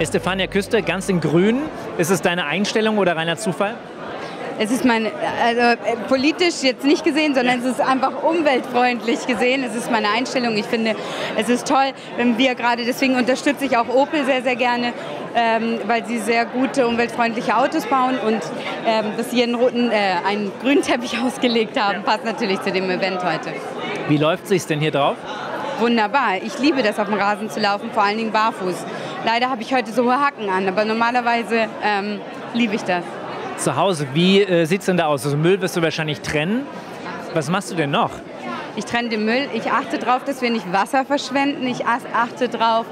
Estefania Küster, ganz in grün. Ist es deine Einstellung oder reiner Zufall? Es ist meine, also äh, politisch jetzt nicht gesehen, sondern es ist einfach umweltfreundlich gesehen. Es ist meine Einstellung. Ich finde, es ist toll, wenn wir gerade, deswegen unterstütze ich auch Opel sehr, sehr gerne, ähm, weil sie sehr gute, umweltfreundliche Autos bauen und ähm, dass sie einen roten, äh, einen grünen Teppich ausgelegt haben, passt natürlich zu dem Event heute. Wie läuft es sich denn hier drauf? Wunderbar. Ich liebe das, auf dem Rasen zu laufen, vor allen Dingen barfuß. Leider habe ich heute so hohe Hacken an, aber normalerweise ähm, liebe ich das zu Hause, wie äh, sieht es denn da aus? Also Müll wirst du wahrscheinlich trennen. Was machst du denn noch? Ich trenne den Müll. Ich achte darauf, dass wir nicht Wasser verschwenden. Ich achte darauf.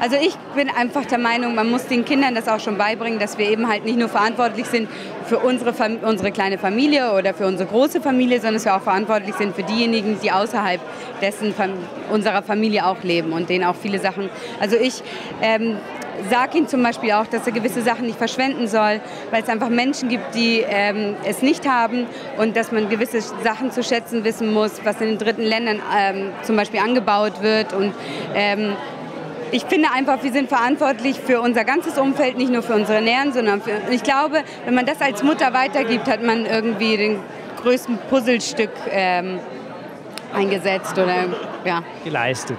Also ich bin einfach der Meinung, man muss den Kindern das auch schon beibringen, dass wir eben halt nicht nur verantwortlich sind für unsere, unsere kleine Familie oder für unsere große Familie, sondern dass wir auch verantwortlich sind für diejenigen, die außerhalb dessen unserer Familie auch leben und denen auch viele Sachen. Also ich ähm, sage ihm zum Beispiel auch, dass er gewisse Sachen nicht verschwenden soll, weil es einfach Menschen gibt, die ähm, es nicht haben und dass man gewisse Sachen zu schätzen wissen muss, was in den dritten Ländern ähm, zum Beispiel angebaut wird. Und ähm, ich finde einfach, wir sind verantwortlich für unser ganzes Umfeld, nicht nur für unsere Nähren, sondern für, ich glaube, wenn man das als Mutter weitergibt, hat man irgendwie den größten Puzzlestück ähm, eingesetzt oder ja. Geleistet.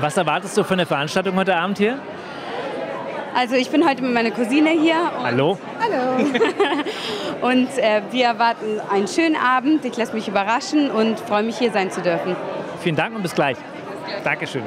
Was erwartest du von der Veranstaltung heute Abend hier? Also ich bin heute mit meiner Cousine hier. Hallo. Hallo. und äh, wir erwarten einen schönen Abend. Ich lasse mich überraschen und freue mich hier sein zu dürfen. Vielen Dank und bis gleich. Bis gleich. Dankeschön.